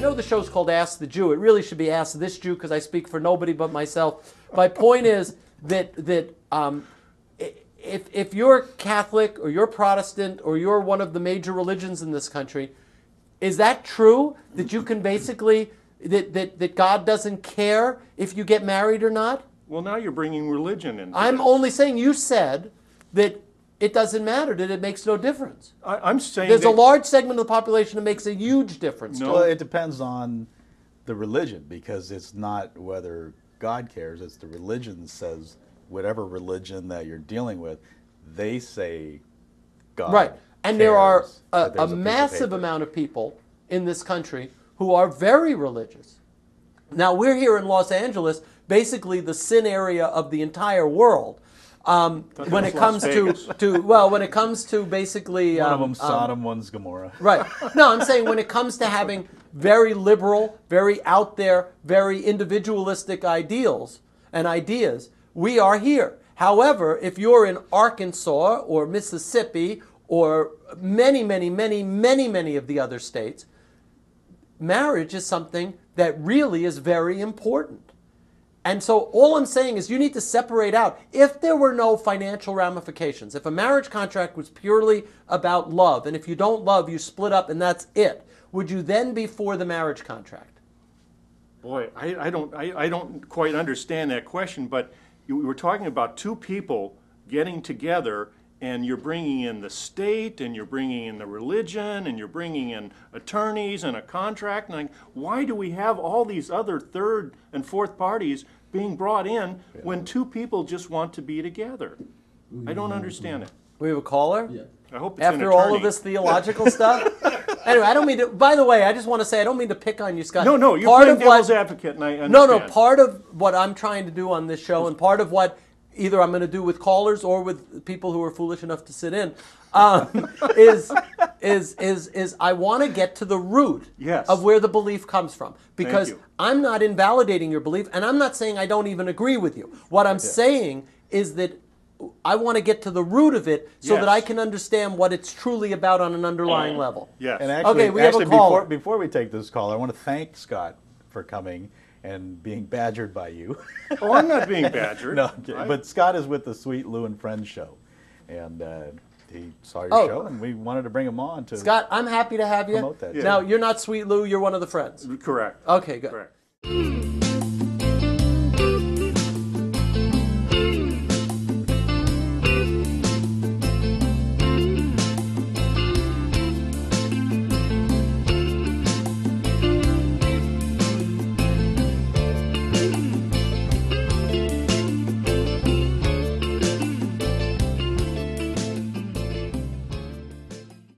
the show's called Ask the Jew. It really should be Ask This Jew because I speak for nobody but myself. My point is that that um, if if you're Catholic or you're Protestant or you're one of the major religions in this country, is that true that you can basically that that, that God doesn't care if you get married or not? Well, now you're bringing religion in. I'm this. only saying you said that it doesn't matter, that it makes no difference. I, I'm saying There's a large segment of the population that makes a huge difference. No. Well, it depends on the religion because it's not whether God cares, it's the religion says whatever religion that you're dealing with, they say God. Right. And there are a, a piece of massive amount of people in this country who are very religious. Now, we're here in Los Angeles, basically the sin area of the entire world. Um, when it comes to, to, well, when it comes to basically. One um, of them um, Sodom, one's Gomorrah. Right. No, I'm saying when it comes to having very liberal, very out there, very individualistic ideals and ideas, we are here. However, if you're in Arkansas or Mississippi or many, many, many, many, many of the other states, marriage is something that really is very important. And so all I'm saying is you need to separate out. If there were no financial ramifications, if a marriage contract was purely about love, and if you don't love, you split up and that's it, would you then be for the marriage contract? Boy, I, I don't, I, I don't quite understand that question, but you were talking about two people getting together and you're bringing in the state and you're bringing in the religion and you're bringing in attorneys and a contract. And like, why do we have all these other third and fourth parties being brought in when two people just want to be together? I don't understand it. We have a caller? Yeah. I hope it's an After all of this theological stuff? Anyway, I don't mean to, by the way, I just want to say, I don't mean to pick on you, Scott. No, no, you're Part playing of what- devil's advocate, and I understand. No, no. Part of what I'm trying to do on this show, and part of what either I'm going to do with callers or with people who are foolish enough to sit in, um, is is is is I want to get to the root Yes. of where the belief comes from because. I'm not invalidating your belief, and I'm not saying I don't even agree with you. What I'm saying is that. I want to get to the root of it so that I can understand what it's truly about on an underlying level. Yes. And actually, Okay, we have a actually caller. before, before we take this call, I want to thank Scott for coming and being badgered by you. oh, I'm not being badgered. no, I'm kidding. I- but Scott is with the Sweet Lou and Friends show, and uh, he saw your Oh. show, and we wanted to bring him on to Scott, I'm happy to have you. Promote that. Now, you're not Sweet Lou, you're one of the friends. Correct. Okay, good. Correct.